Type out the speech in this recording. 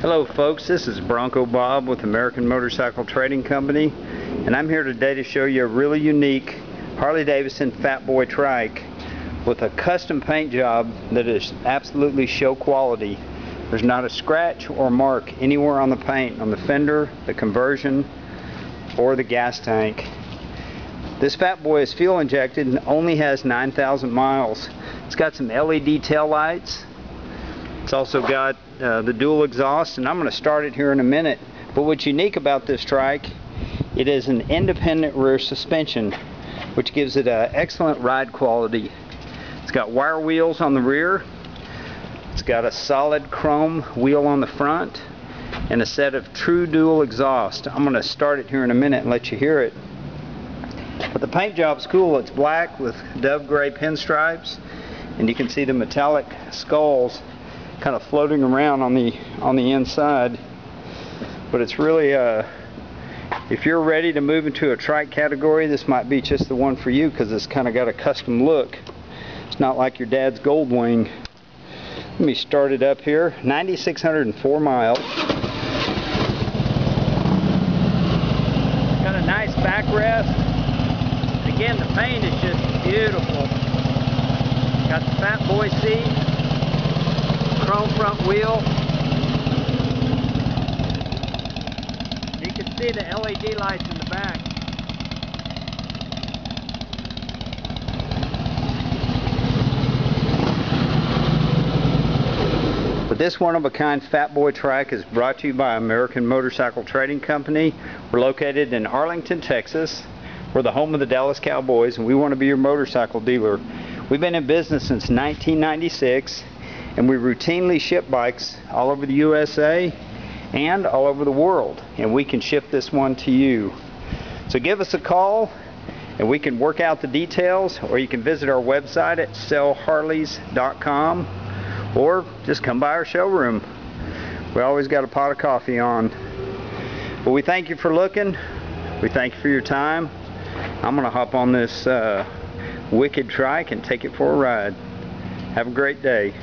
Hello folks, this is Bronco Bob with American Motorcycle Trading Company and I'm here today to show you a really unique Harley Davidson Fat Boy trike with a custom paint job that is absolutely show quality. There's not a scratch or mark anywhere on the paint, on the fender, the conversion, or the gas tank. This Fat Boy is fuel injected and only has 9,000 miles. It's got some LED tail lights. It's also got uh, the dual exhaust and I'm going to start it here in a minute. But what's unique about this trike it is an independent rear suspension which gives it an excellent ride quality. It's got wire wheels on the rear. It's got a solid chrome wheel on the front and a set of true dual exhaust. I'm going to start it here in a minute and let you hear it. But the paint job's cool. It's black with dove gray pinstripes and you can see the metallic skulls kind of floating around on the on the inside. But it's really uh, if you're ready to move into a trike category this might be just the one for you because it's kind of got a custom look. It's not like your dad's Goldwing let me start it up here. 9604 miles. Got a nice backrest. Again the paint is just beautiful. Got the fat boy seat front wheel. You can see the LED lights in the back. But this one-of-a-kind Fat Boy trike is brought to you by American Motorcycle Trading Company. We're located in Arlington, Texas. We're the home of the Dallas Cowboys and we want to be your motorcycle dealer. We've been in business since 1996 and we routinely ship bikes all over the USA and all over the world and we can ship this one to you. So give us a call and we can work out the details or you can visit our website at sellharleys.com or just come by our showroom. We always got a pot of coffee on. But we thank you for looking. We thank you for your time. I'm gonna hop on this uh, wicked trike and take it for a ride. Have a great day